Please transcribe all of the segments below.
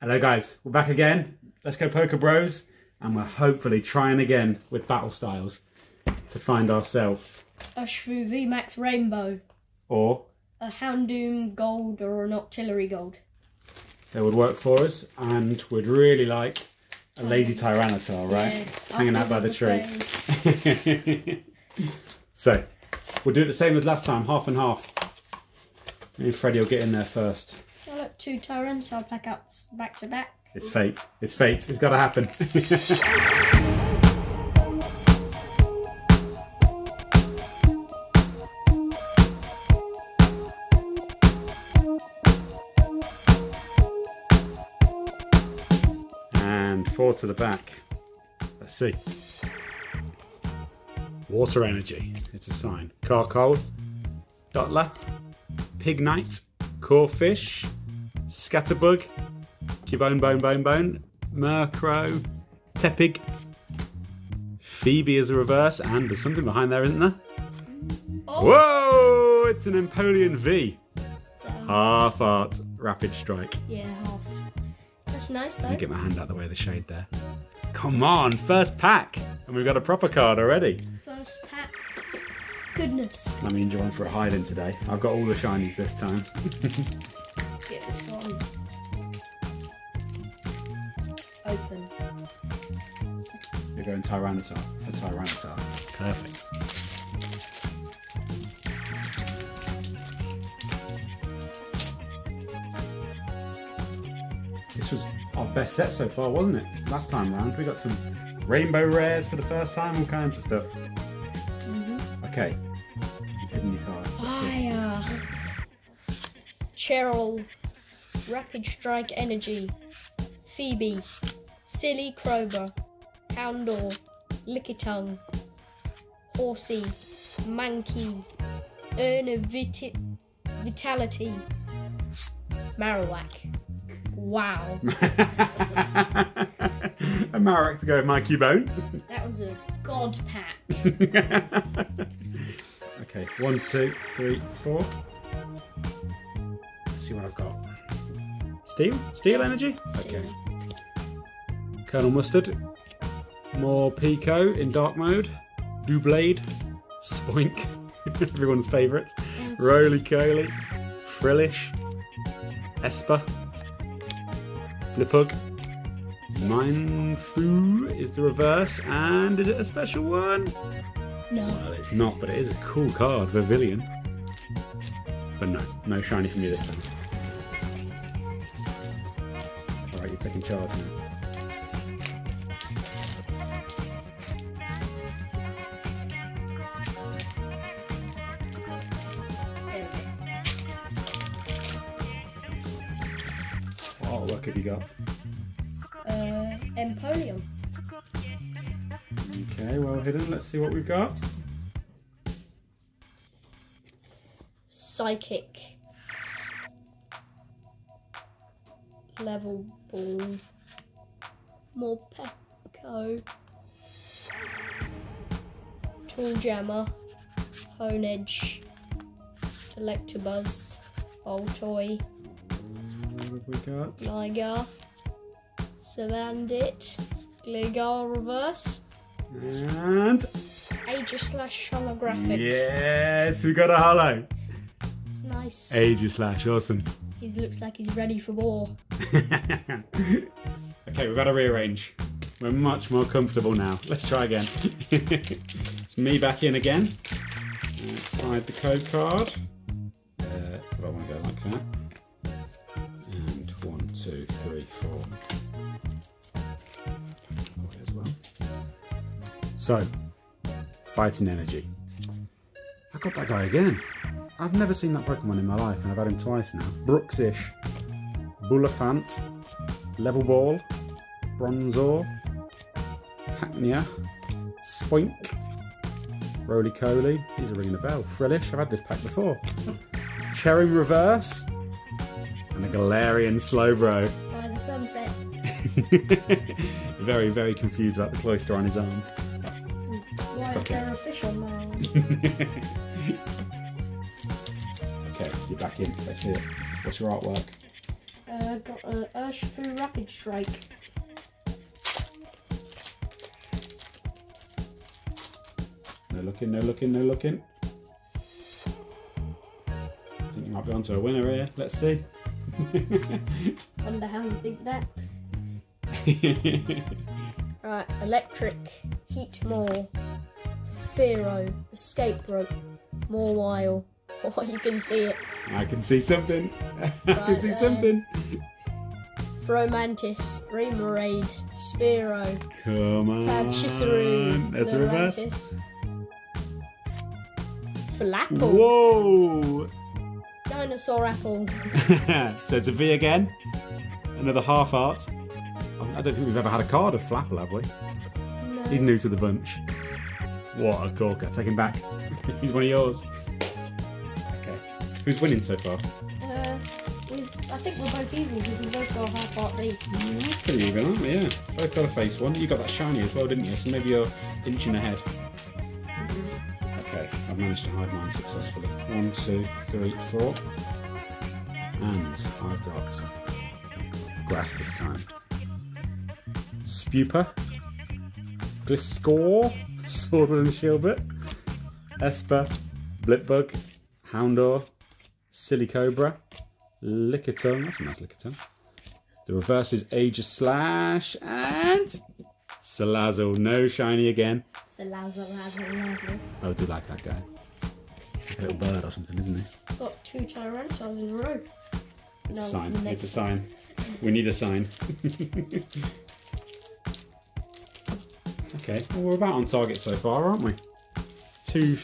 Hello guys, we're back again. Let's go Poké Bros. And we're hopefully trying again with Battle Styles to find ourselves a Shrew VMAX Rainbow, or a Houndoom Gold, or an Octillery Gold. they would work for us and we'd really like a lazy Tyranitar, right? Yeah, Hanging out by the with tree. so, we'll do it the same as last time, half and half. Me and Freddie will get in there first. Two Tyranitar packouts back to back. It's fate. It's fate. It's got to happen. and four to the back. Let's see. Water energy. It's a sign. Carkol. Dottler. Pig Knight. Corphish. Scatterbug. Cubone, Bone, Bone, Bone, Murkrow, Tepig, Phoebe is a reverse, and there's something behind there, isn't there? Oh, Whoa! It's an Empoleon V. so, um, Half art, rapid strike. yeah, half. That's nice Let though. me get my hand out of the way of the shade there. Come on, first pack! And we've got a proper card already. First pack. Goodness. You're on for a hiding today. I've got all the shinies this time. Get this one. Open. You're going Tyranitar for Tyranitar. Perfect. This was our best set so far, wasn't it? Last time round, we got some rainbow rares for the first time, all kinds of stuff. Mm-hmm. Okay, you've hidden your card. Fire. Cheryl. Rapid Strike Energy. Phoebe. Silly Crober. Houndour. Lickitung. Horsey. Mankey. Viti- Vitality. Marowak. Wow. a Marek to go with my Cubone. That was a god pack. okay, one, two, three, four. Steel? Steel energy? Okay. Colonel Mustard. Morpeko in dark mode. Doublade. Spoink. Everyone's favourite. Rolycoly. Frillish. Espurr. Blipbug. Mienfoo is the reverse. And is it a special one? No. Well, it's not, but it is a cool card, Vervillion. But no, no shiny for me this time. Alright, you're charge now. There What artwork have you got? Uh, Empoleon. Okay, well hidden. Let's see what we've got. Psychic. Level ball. More Pecco. Tool Jammer. Honedge. Delectabuzz. Voltoy. What have we got? Ligar. Salandit. Gligar Reverse. And Aegislash holographic. yes, we got a hollow. Nice. Aegis slash, awesome. He looks like he's ready for war. okay, we've got to rearrange. We're much more comfortable now. Let's try again. it's me back in again. Let's hide the code card. Uh, I want to go like that. And one, two, three, four. As well. So, fighting energy. I got that guy again. I've never seen that Pokemon in my life, and I've had him twice now. Bruxish, Bouffalant, Level Ball, Bronzor, Cacnea, Spoink, Rolycoly. These are ringing a bell. Frillish. I've had this pack before. Cherry Reverse, and a Galarian Slowbro. By the sunset. very, very confused about the cloister on his arm. Why is there a fish on my arm? okay, you're back in. Let's see it. What's your artwork? Uh, got a Urshifu Rapid Strike. No looking, no looking, no looking. I think you might be onto a winner here. Let's see. Wonder how you think that. Right, Electric, Heatmor, Pharaoh, Escape Rope, Mawile. Oh, you can see it. I can see something. I can see there. something. Romantis, Remoraid, Spiro. Come on. Panchisserie, There's the reverse. Flapple, Whoa! Dinosaur Apple, so it's a V again. Another half art. I don't think we've ever had a card of Flapple, have we? No. He's new to the bunch. What a corker. Take him back. He's one of yours. Who's winning so far? uh, we've, I think we're both even because we both got half part B. Mm, Pretty even, aren't we? Yeah. Both got a face one. You got that shiny as well, didn't you? So maybe you're inching ahead. Okay, I've managed to hide mine successfully. One, two, three, four. And I've got grass this time. Spuper. Gliscor. Swordwood and Shieldbit. Espurr. Blipbug. Houndour. Silicobra. Lickitung. That's a nice Lickitung. The reverse is Aegislash. And. Salazzle. No shiny again. Salazzle, Lazzle, Lazzle. Oh, I do like that guy. Like a little bird or something, isn't he? Got two Tyranitars in a row. No, sign. It's a sign. We need a sign. okay, well, we're about on target so far, aren't we? Two,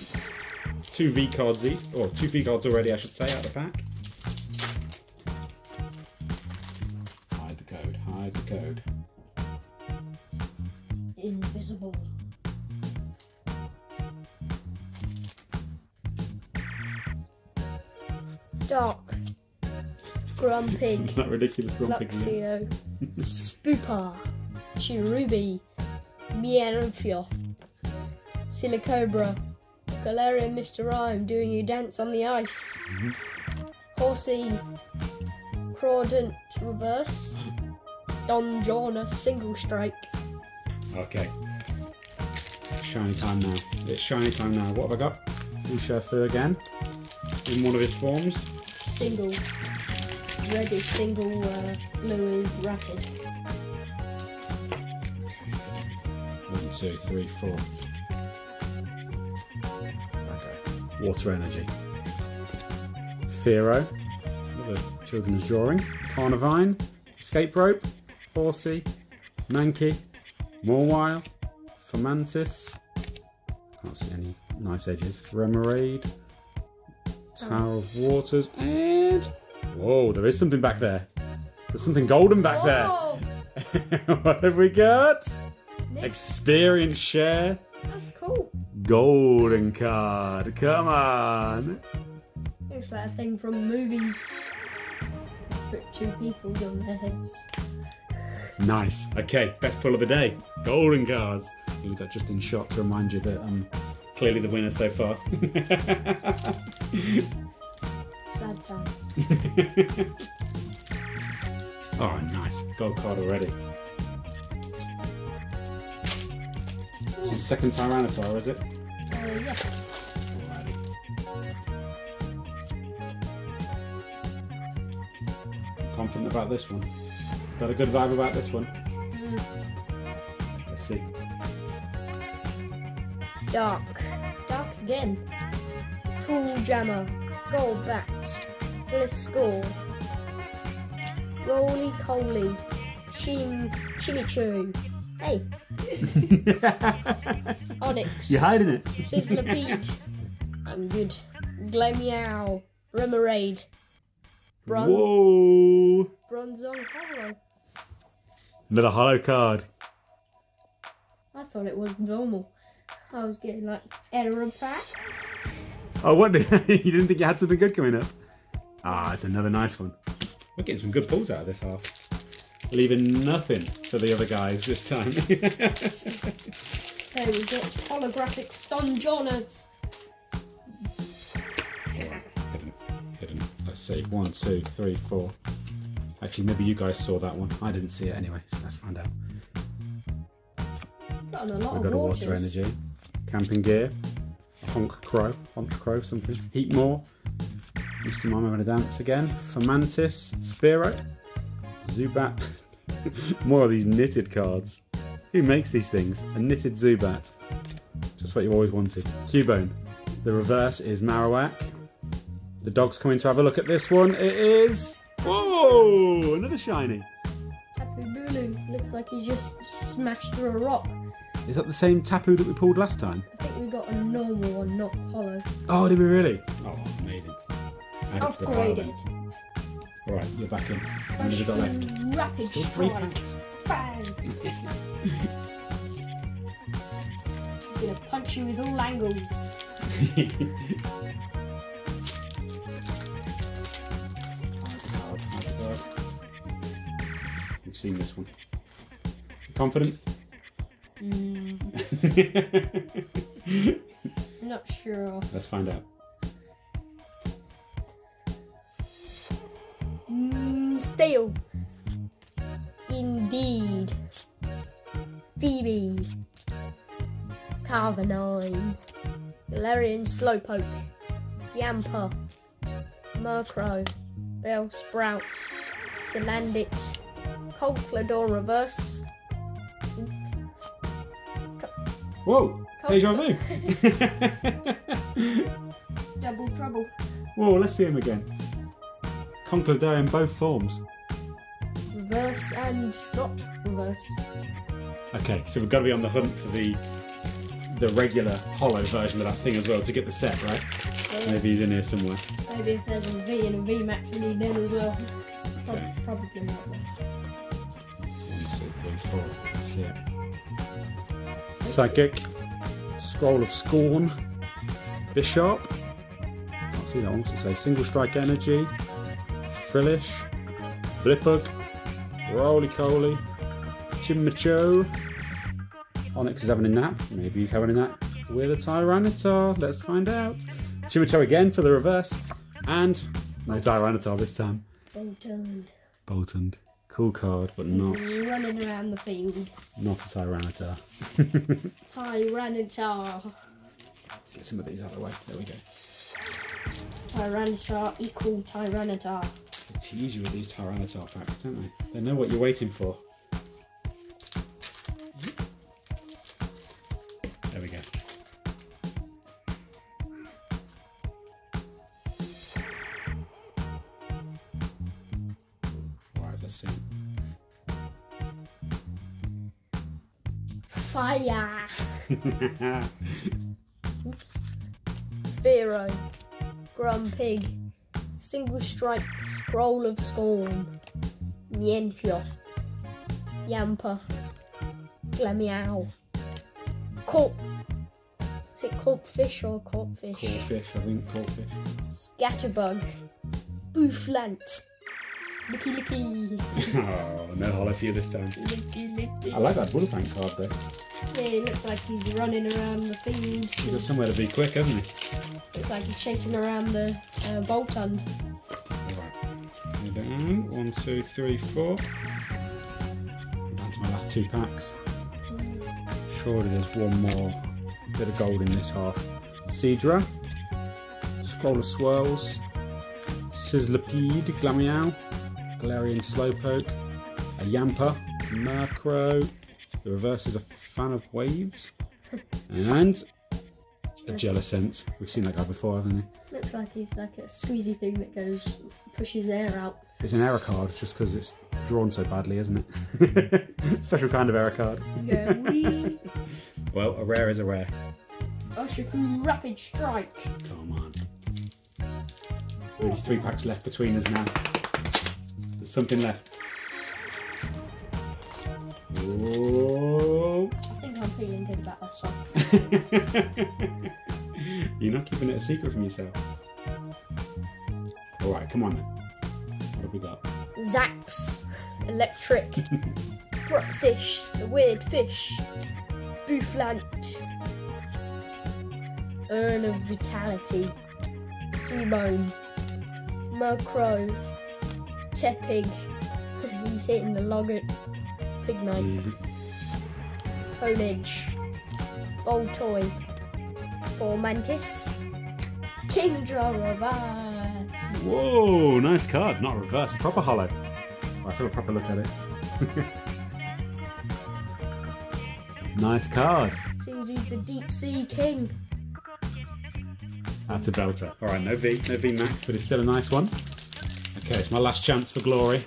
two V cards each, or two V cards already, I should say, out of the pack. Hide the code. Hide the code. invisible. Dark. Grumpig. Isn't that ridiculous? Grumpig again? Luxio. Spooper. Cherubi. Mienfoo. Silicobra. Galarian Mr. Rime doing a dance on the ice. Horsey. Crawdaunt Reverse. Donjorna Single Strike. Okay. Shiny time now. It's shiny time now. What have I got? Urshifu again. In one of his forms. Single. Red is single, uh, blue is rapid. One, two, three, four. Water energy. Fero. Another children's drawing. Carnivine. Escape rope. Horsey. Mankey. Mawile. Fomantis. Can't see any nice edges. Remoraid. Tower of Waters. And. Whoa, there is something back there. There's something golden back Oh, there. what have we got? Nick, Experience share. that's cool. Golden card. Come on. Looks like a thing from movies. Put two people on their heads. Nice. Okay, best pull of the day. Golden cards. Leave that just in shot to remind you that I'm clearly the winner so far. Sad times. oh, nice. Gold card already. This is second Tyranitar, is it? Uh, yes. Confident about this one. Got a good vibe about this one. Mm. Let's see. Dark. Dark again. Tool Jammer. Golbat. Gliscor. Rolycoly. Shim Chimichu. Hey, Onix. You're hiding it. Sizzlipede. I'm good. Glameow. Remoraid. Bron- Whoa! Bronzong Hollow. Another hollow card. I thought it was normal. I was getting like error pack. Oh, what? you didn't think you had something good coming up? Ah, it's another nice one. We're getting some good pulls out of this half. Leaving nothing for the other guys this time. There we go. Holographic Stun Jonas. hidden, hidden. Let's see. One, two, three, four. Actually, maybe you guys saw that one. I didn't see it anyway, so let's find out. Got a lot We've of got a waters. water energy, camping gear, a honk crow, honk crow, something. Heatmor. Mr. Mime having a dance again. Fomantis, Spiro, Zubat. more of these knitted cards. Who makes these things? A knitted Zubat. Just what you always wanted. Cubone. The reverse is Marowak. The dog's coming to have a look at this one. It is. Whoa! Another shiny. Tapu Bulu looks like he's just smashed through a rock. Is that the same Tapu that we pulled last time? I think we got a normal one, not hollow. Oh, did we really? Oh, amazing. Add it to the pile then. Upgraded. Alright, you're back in. How many have we got left? Rapid Still three packs. Bang! He's gonna punch you with all angles. We've seen this one. Confident? Mm, not sure. Let's find out. Steel. Indeed. Phoebe. Carvanine. Galarian Slowpoke. Yamper. Murkrow. Bellsprout. Salandit. Colclador Reverse. Oops. Whoa! Cold- Deja vu! Double trouble. Whoa, let's see him again. Conkeldurr in both forms. Reverse and not reverse. Okay, so we've got to be on the hunt for the the regular hollow version of that thing as well to get the set, right? Maybe he's in here somewhere. maybe if there's a V and a V max we need then as well. Okay. Probably not. One, two, three, four. Let's see it. Psychic. Scroll of Scorn. Bishop. Can't see that one. What's it say? Single Strike Energy. Frillish. Blipbug. Roly Coly. Chimecho. Onix is having a nap. Maybe he's having a nap with a Tyranitar. Let's find out. Chimecho again for the reverse. And no Tyranitar this time. Boltund. Boltund. Cool card, but not running around the field. not a Tyranitar. Tyranitar. Let's get some of these out of the way. There we go. Tyranitar equal Tyranitar. Tease you with these Tyranitar packs, don't they? They know what you're waiting for. There we go. Right, let's see. Fire. Oops. Pharaoh. Grumpig. Single strike scroll of scorn. Nienpio. Yamper, Glameow. Corp. Is it corpfish or corpfish? Caught fish, I think. Caught fish. Scatterbug. Booflant. Licky licky. oh, no hollow for you this time. Licky licky. I like that Bullfang card though. Yeah, it looks like he's running around the field. He's got somewhere to be quick, hasn't he? Looks like he's chasing around the uh, Boltund. Alright. Go down. One, two, three, four. Down to my last two packs. Surely there's one more bit of gold in this half. Seadra. Scroll of Swirls. Sizzlipede, Glameow. Galarian Slowpoke. A Yamper. Murkrow. The reverse is a fan of waves. And a Jellicent. We've seen that guy before, haven't we? Looks like he's like a squeezy thing that goes pushes air out. It's an error card just because it's drawn so badly, isn't it? Special kind of error card. Wee. Well, a rare is a rare. Urshifu Rapid Strike. Come on. Only three packs left between us now. There's something left. Whoa. I think I'm feeling good about this one. You're not keeping it a secret from yourself. Alright, come on then. Have we got? Zaps. Electric. Bruxish. The Weird Fish. Booflant. Urn of Vitality. Cubone. Murkrow. Chepig, he's hitting the log at Pignite. Mm-hmm. Honedge. Boltoy. Fomantis. Kingdra Reverse. Whoa, nice card. Not reverse, proper hollow. Let's have a proper look at it. nice card. Seems he's the deep sea king. That's a belter. All right, no V, no V max, but it's still a nice one. Okay, it's my last chance for glory.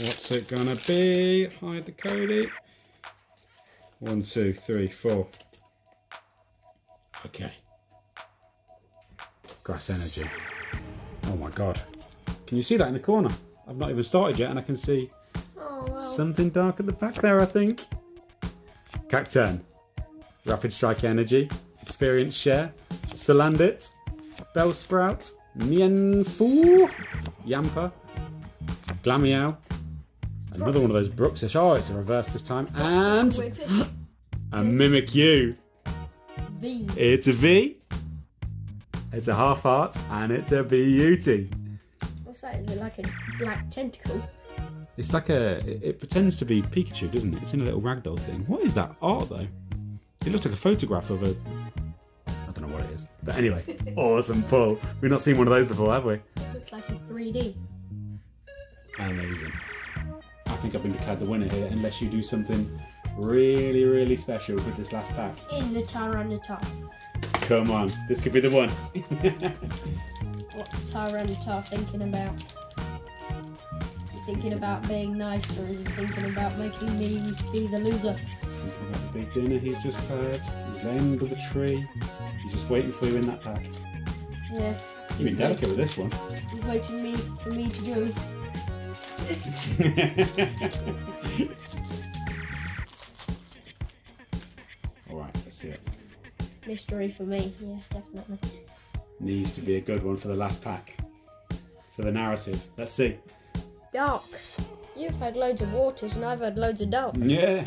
What's it gonna be? Hide the Cody. One, two, three, four. Okay. Grass energy. Oh my god. Can you see that in the corner? I've not even started yet and I can see Oh something dark at the back there, I think. Cacturne. Rapid Strike Energy. Experience Share. Salandit. Bellsprout. Nienfu. Yamper. Glameow. Another one of those Bruxish. Oh, it's a reverse this time. And a Mimikyu. V. It's a V. It's a half art and it's a beauty. What's that? Is it like a black tentacle? It's like a. It, it pretends to be Pikachu, doesn't it? It's in a little ragdoll thing. What is that art though? It looks like a photograph of a. I don't know what it is. But anyway, awesome pull. We've not seen one of those before, have we? Looks like it's 3D. Amazing. I think I've been declared the winner here, unless you do something really, really special with this last pack. In the Tyranitar. Come on, this could be the one. What's Tyranitar thinking about? Is he thinking about being nice or is he thinking about making me be the loser? Thinking about the big dinner he's just had. He's laying under the tree. He's just waiting for you in that pack. Yeah. You've been delicate with this one. He's waiting me for me to do. Mystery for me. Yeah, definitely. Needs to be a good one for the last pack. For the narrative. Let's see. Dark. You've had loads of waters and I've had loads of dark. Yeah.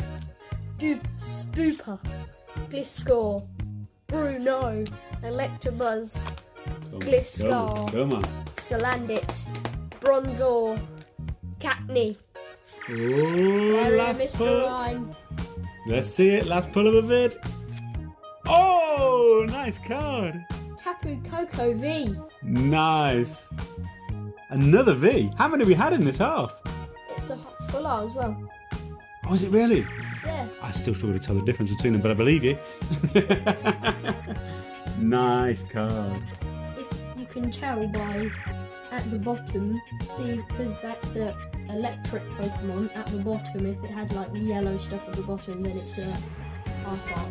Dupe, Spooper, Gliscor, Bruno, Electabuzz, Come on, Gliscor. On. Come on. Salandit, Bronzor, Catney, Ooh, Area last Mr. pull. Rhyme. Let's see it. Last pull of the vid. Nice card. Tapu Koko V. Nice. Another V. How many have we had in this half? It's a full art as well. Oh, is it really? Yeah. I still struggle to tell the difference between them, but I believe you. nice card. If you can tell by at the bottom, see, because that's a electric Pokemon at the bottom. If it had like the yellow stuff at the bottom, then it's a.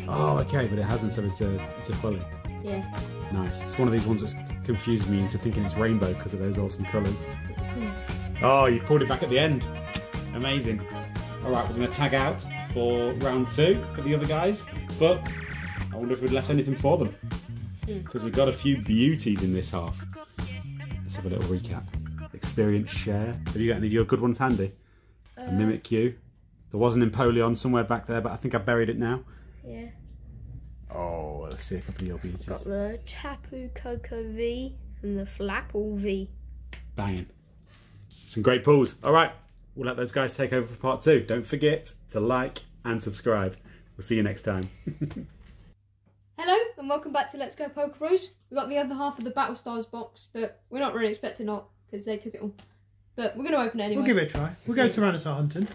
Oh, okay, but it hasn't, so it's a it's a fully. Yeah. Nice. It's one of these ones that's confused me into thinking it's rainbow because of those awesome colours. Hmm. Oh, you've pulled it back at the end. Amazing. All right, we're going to tag out for round two for the other guys, but I wonder if we've left anything for them hmm. because we've got a few beauties in this half. Let's have a little recap. Experience share. Have you got any of your good ones handy? Uh, mimic you. There was an Empoleon somewhere back there, but I think I buried it now. Yeah. Oh, let's see a couple of your beauties. Got the Tapu Koko V and the Flapple V. Banging. Some great pulls. All right, we'll let those guys take over for part two. Don't forget to like and subscribe. We'll see you next time. Hello and welcome back to Let's Go Poké Bros. We got the other half of the Battle Stars box, but we're not really expecting not because they took it all. But we're going to open it anyway. We'll give it a try. We'll go to Tyranitar hunting.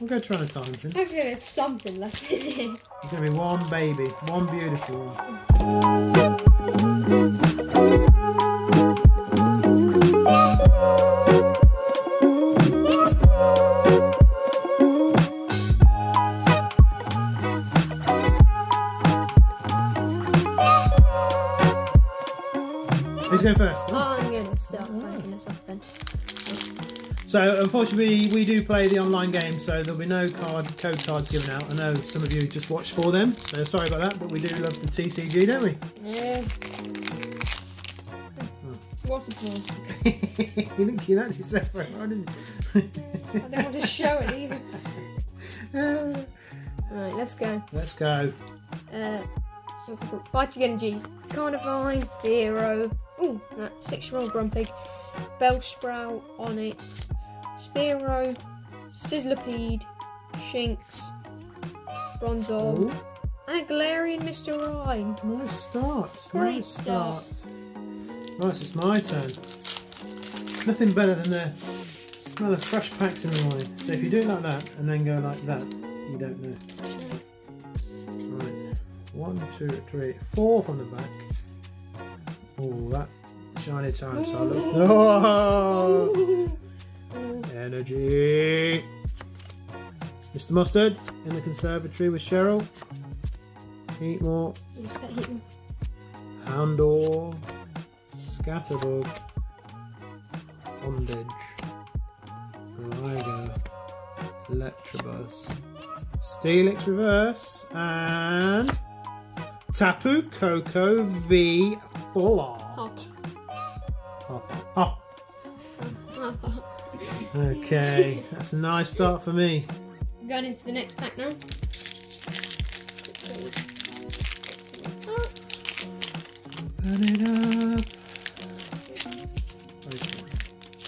We'll go Tyranitar hunting. Hopefully there's something left in here. It's going to be one baby, one beautiful one. So, unfortunately, we do play the online game, so there'll be no card code cards given out. I know some of you just watch for them, so sorry about that, but we do love the TCG, don't we? Yeah. What's the pause? you didn't keep that to yourself very well, didn't you? I don't want to show it either. Uh, Alright, let's go. let's go. Uh, what's it called? Fighting Energy, Carnivine, Hero. Ooh, that six year old Grumpig. Bellsprout, Onix, Spearow, Sizzlipede, Shinx, Bronzor, and Galarian Mr. Rime. nice start. Great nice start. Right, so it's my turn. Nothing better than the smell of fresh packs in the morning. So if you do it like that and then go like that, you don't know. Right. One, two, three, four from the back. Oh, that shiny Tyranitar look. Oh! Energy. Mr. Mustard in the conservatory with Cheryl. Heat Heatmor, Houndour, Scatterbug, Bondage, Glider, Electabuzz, Steelix Reverse, and Tapu Koko V Full Art. Hot. Oh, okay, that's a nice start for me. Going into the next pack now. Open it up.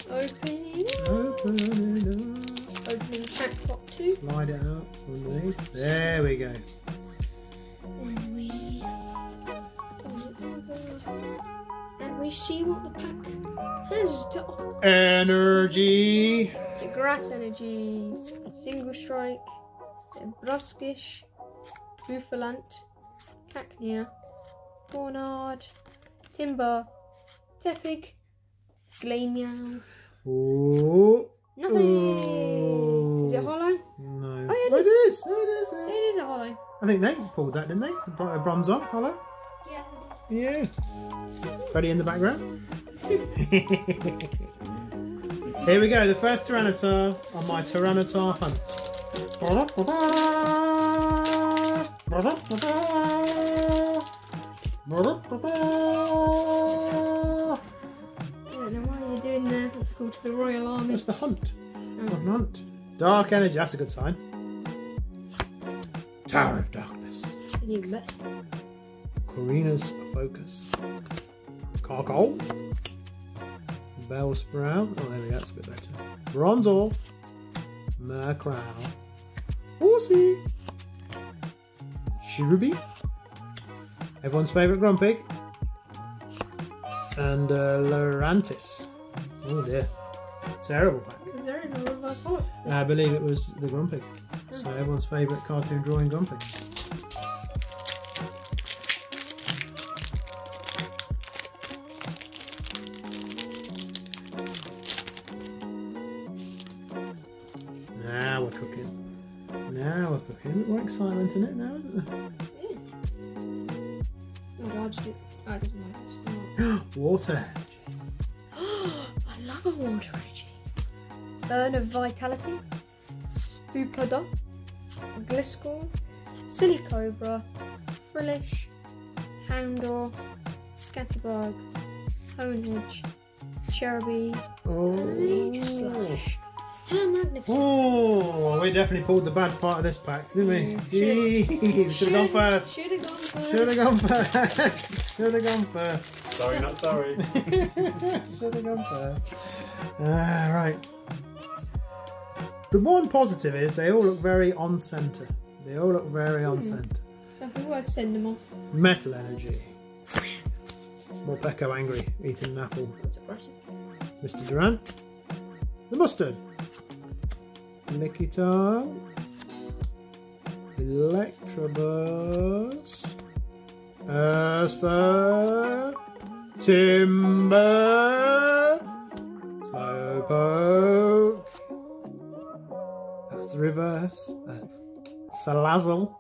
Open it up. Open it up. Opening pack lot two. Slide it out underneath. There we go. And we turn it over. And we see what the pack Energy. The grass energy, single strike, then Bruxish, Bouffalant, Cacnea, Hornard, Timburr, Tepig, Glameow. Ooh. Nothing. Is it hollow? No. Oh, yeah, it Oh, is. it is. Oh, it is. It It is. is a hollow. I think they pulled that, didn't they? A bron- a bronze up, hollow. Yeah. Yeah. Freddie in the background. Here we go, the first Tyranitar on my Tyranitar hunt. Don't know why you're doing the what's called the Royal Army. That's the hunt. Oh. An hunt. Dark energy, that's a good sign. Tower of Darkness. It's an even. Korrina's Focus. Bellsprout. Oh, there we go, that's a bit better. Bronzor. Murkrow. Horsey. Cherubi. Everyone's favourite Grumpig. And uh, Lurantis. Oh dear. Terrible pack. Is there in a reverse? I believe it was the Grumpig. So everyone's favourite cartoon drawing Grumpig. More excitement in it now, isn't there? Just do- oh, it doesn't matter. It's not. Water. I love a water energy. Burn of Vitality, Spoopada, Gliscor, Silicobra, Frillish, Houndour, Scatterbug, Honedge, Cherubi, Oh. Aegislash, and Magnificent. Oh, we definitely pulled the bad part of this pack, didn't we? Mm, Gee, should have gone first. Should have gone first. Should have gone first. Should have gone first. Sorry, not sorry. Should have gone first. Ah, right. The one positive is they all look very on centre. They all look very on centre. So if we were to send them off, Metal energy. Morpeko angry, eating an apple. that's aggressive. Mr. Durant. The mustard. Tongue. Electrobus. Asper. Timburr. Slowpoke. That's the reverse. Uh, Salazzle.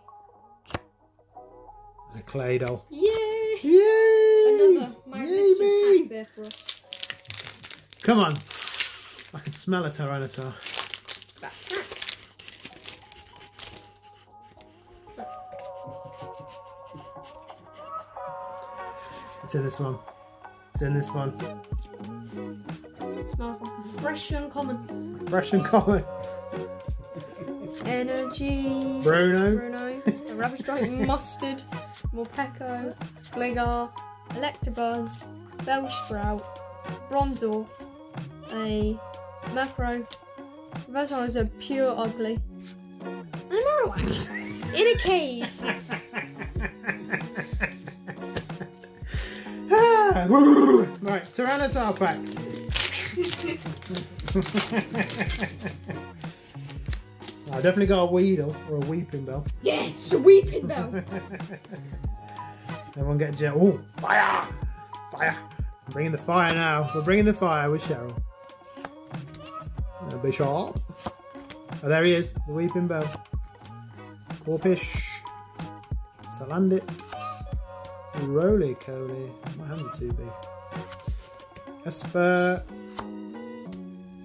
And a Claydol. Yay! Yay! Another magnificent Yay, pack there for us. Come on. I can smell a Tyranitar. Back pack. It's in this one. It's in this one. It smells like a fresh common. Fresh and common. Energy. Bruno. Bruno. A rubbish strike mustard. Morpeko. Gligar. Electabuzz. Bellsprout. Bronzor. A Murkrow. Reverse Hollows are pure ugly. And a Marowak in a cave. Right, Tyranitar pack. I definitely got a Weedle or a Weepinbell. Yes, a Weepinbell. Everyone get jet. Oh, fire! Fire! I'm bringing the fire now. We're bringing the fire with Cheryl. Bishop. Oh, there he is. The Weeping Bell. Corphish. Salandit. Rolycoly. My hands are too big. Espurr.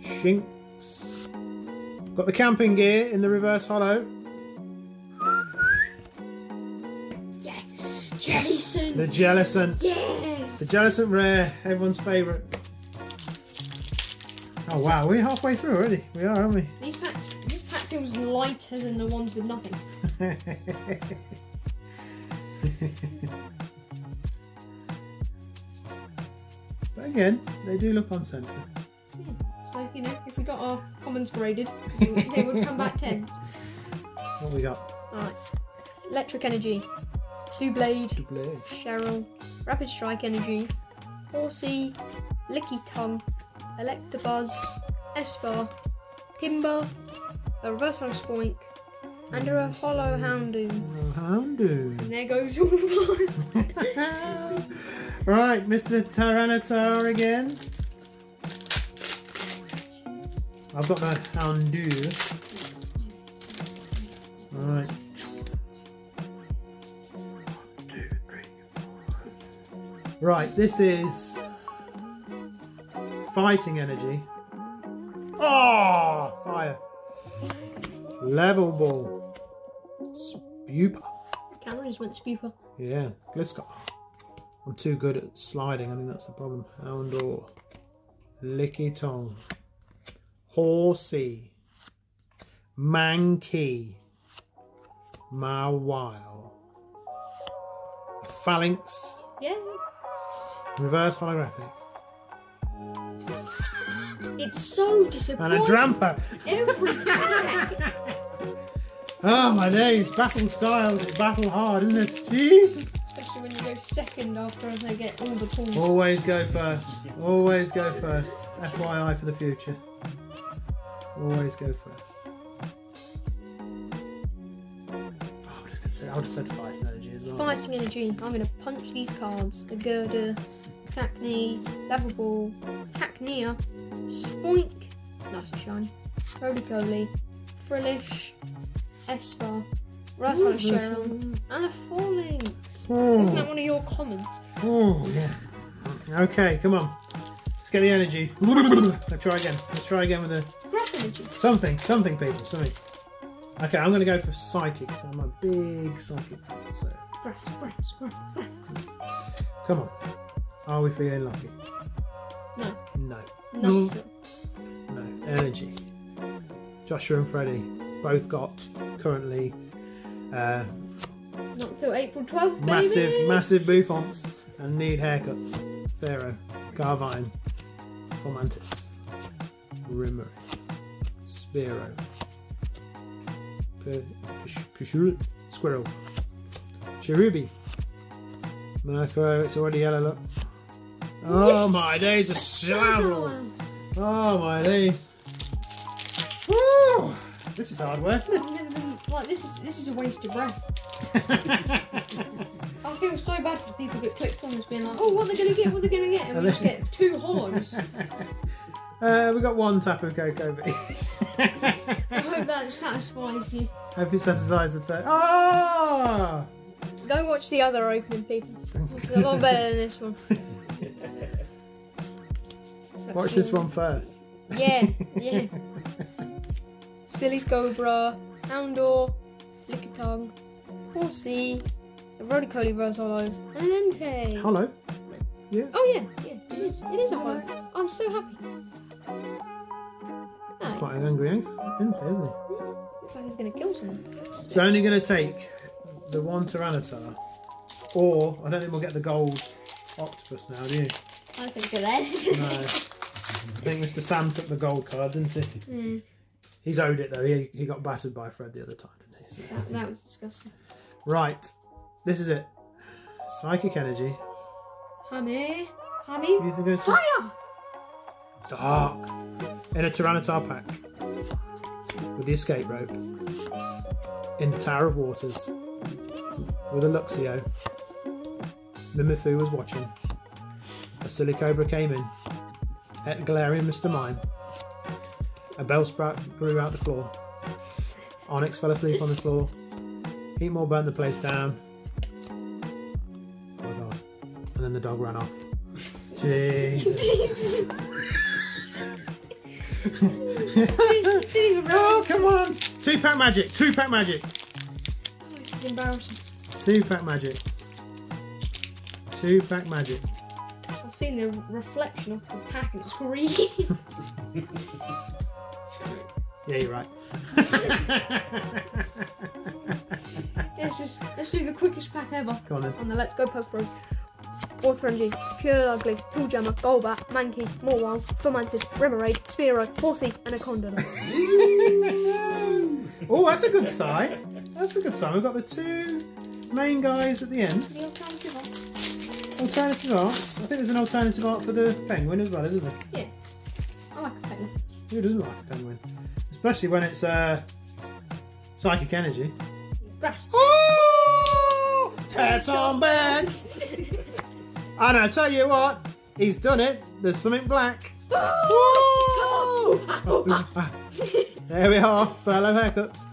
Shinx. Got the camping gear in the reverse hollow. yes, Jason. The Jellicent. yes. The Jellicent Rare, everyone's favourite. Oh wow, we're halfway through already. We are, aren't we? These packs, this pack feels lighter than the ones with nothing. but again, they do look on centre. So you know, if we got our commons graded, they would come back tens. What we got? Alright. Electric Energy, Doublade, Double Cheryl, Rapid Strike Energy, Horsey, Lickitung, Electabuzz, Esper, Timber, a Hollow Spoink, and a Hollow Houndoom. Houndoom. And there goes all of mine. right, Mr. Tyranitar again. I've got my Houndoom. Right. One, two, three, four. Right, this is fighting energy. Oh, fire. Level ball. Spupa. Camera just went Spupa. Yeah, Gliscor. I'm too good at sliding. I think that's the problem. Houndour. Licky Tongue. Horsey. Mankey. Mawile. Falinks. Yeah, Reverse holographic. It's so disappointing. And a Dramper. Every. Oh my days. Battle styles. Battle hard, isn't it? Jesus. Especially when you go second after they get all the tools. Always go first. Always go first. FYI for the future. Always go first. Oh, I would have said, I would have said fighting energy as well. Fighting energy. I'm going to punch these cards. A Gerda, Cacnea, Levelball, Cacnea, Spoink, nice and shiny, Rolycoly, Frillish, Espurr, Russell Cheryl, and a Falinks. Isn't that one of your comments? oh, yeah. Okay, come on. Let's get the energy. Let's try again. Let's try again with the Grass energy. something, something, people, something. Okay, I'm going to go for psychic. So I'm a big psychic fan. So Grass, grass, grass, grass. come on. Are we feeling lucky? No, No. no. No, energy. Joshua and Freddie both got currently uh, Not till April 12th, baby. massive, massive bouffants and need haircuts. Pharaoh, Garvine, Fomantis, Rimmery, Spearow, P- Squirrel, Cherubi, Murkrow, it's already yellow, look. Oh Yes! my days, a slazzle! Sazzalan. Oh my days. Woo! This is hard work. I've never been like this. Is this is a waste of breath. I feel so bad for people that clicked on this, being like, "Oh, what are they gonna get? What are they gonna get?" And we just get two horns. uh, we got one Tapu Koko. I hope that satisfies you. Hope it satisfies the third. Ah! Go watch the other opening, people. It's a lot better than this one. Watch this one first. Yeah, yeah. Silly Cobra, Houndour, Lickitung, Horsey, a Rolycoly Rosolo, and an Entei. Hello. Oh yeah, yeah, it is. It is a hollow. I'm so happy. He's quite an angry, isn't he? Hmm, looks like he's gonna kill someone. It's only going to take the one Tyranitar, or I don't think we'll get the gold octopus now, do you? I think of that. No. I think Mr. Sam took the gold card, didn't he? Hmm. He's owed it though. He, he got battered by Fred the other time, didn't he? So- That, that was disgusting. Right. This is it. Psychic energy. Hammy, Hammy, fire! dark. In a Tyranitar pack. With the escape rope. In the Tower of Waters. With a Luxio. Mimikyu was watching. A Silicobra came in. Ate Galarian Mr. Mime. A Bellsprout grew out the floor. Onix fell asleep on the floor. Heatmor burnt the place down. Oh god. And then the dog ran off. Jesus. Oh, come on! Two pack magic, two pack magic, Oh, This is embarrassing. two pack magic. Two pack magic. I've seen the reflection of the pack and it's green. Yeah, you're right. let's just let's do the quickest pack ever Go on then. on the Let's Go Poké Bros. Water Energy, Purugly, Tool Jammer, Golbat, Mankey, Morwild, Fomantis, Remoraid, Spearow, Horsea, and a Condor. oh, that's a good sign. That's a good sign. We've got the two main guys at the end. Alternative art. Arts. I think there's an alternative art for the penguin as well, isn't there? Yeah. I like a penguin. Who doesn't like a penguin? Especially when it's uh, psychic energy. Grass. Oh! Pets on backs! And I tell you what, he's done it. There's something black. Ah, there we are, fellow haircuts.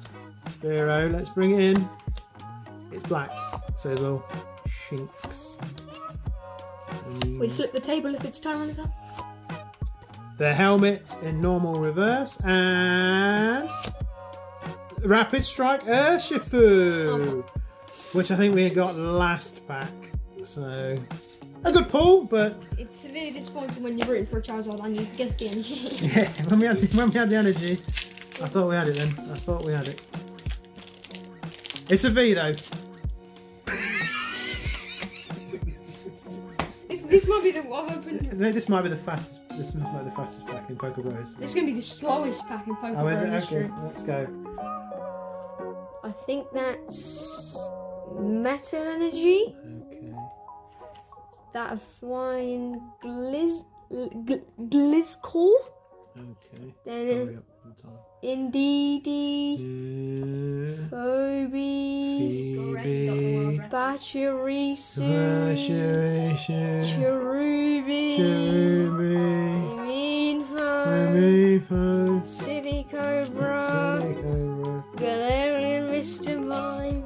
Spiro, let's bring it in. It's black. Sizzle. Shinx. We flip the table if it's Tyranitar. The helmet in normal reverse and rapid strike Urshifu, oh. which I think we got last pack. So a good pull, but It's severely disappointing when you're rooting for a Charizard and you guess the energy. yeah, when we had the, when we had the energy, I thought we had it then. I thought we had it. It's a V though. This, this might be the I've opened. This might be the fastest. This might be the fastest pack in Pokeball. It's gonna be the slowest pack in Pokemon Oh, is it? Okay, let's go. I think that's Metal Energy. Okay. That a flying Gliz Gl- Gliscor. Okay. Then Hurry up on time. Indeedee, Yeah. Phoebe. Pachirisu. Cherubi. Mienfoo. City Cobra, Cobra. Galarian Mr. Mime,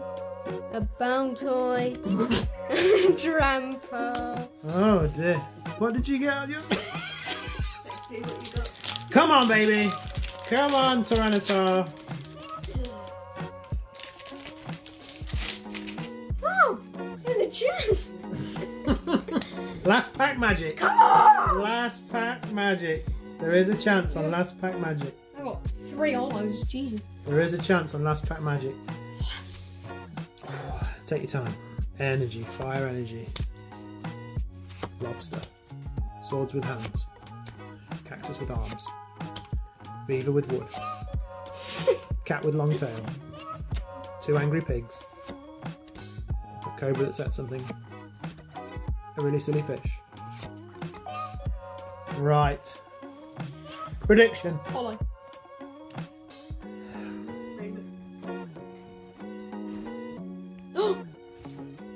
a Bountoy, Tramper. Oh dear. What did you get on your... Come on, baby. Come on, Tyranitar. Oh, there's a chance. Last pack magic. Come on! Last pack magic. There is a chance on last pack magic. I got three hollows, Jesus. There is a chance on last pack magic. Take your time. Energy, fire energy. Lobster. Swords with hands. Cactus with arms. Beaver with wood. Cat with long tail. Two angry pigs. A cobra that said something. A really silly fish. Right. Prediction. Hollow. Oh!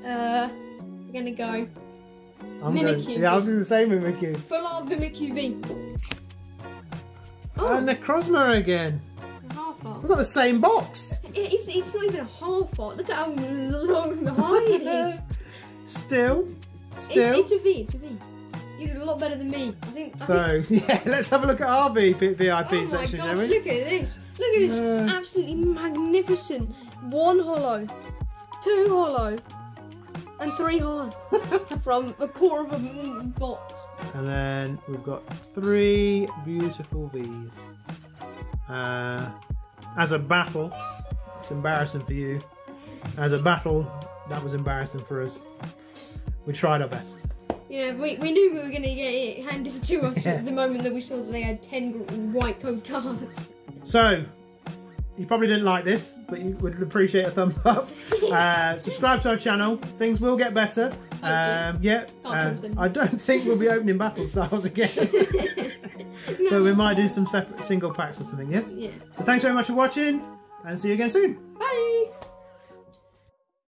uh, we're gonna go I'm going, Mimikyu. yeah, I was going to say Mimikyu. full on Mimikyu V. Oh, and Necrozma again. half art. We've got the same box. It's, it's not even a half art. Look at how long high it is. Still. It, Still. it's a V, it's a V. You did a lot better than me. I think. I think so, yeah, let's have a look at our V- VIP Oh section, shall gosh, we? look at this. Look at this. Uh. Absolutely magnificent. One hollow, two hollow, and three hollow from the core of a box. And then we've got three beautiful Vs. Uh, as a battle, it's embarrassing for you. As a battle, that was embarrassing for us. We tried our best. Yeah, we, we knew we were going to get it handed to us Yeah. at the moment that we saw that they had 10 white code cards. So, you probably didn't like this, but you would appreciate a thumbs up. Uh, subscribe to our channel. Things will get better. Um, yeah, uh, I don't think we'll be opening battle styles again, but we might do some separate single packs or something. Yes. Yeah. So thanks very much for watching, and see you again soon. Bye.